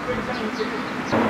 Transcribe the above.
次の。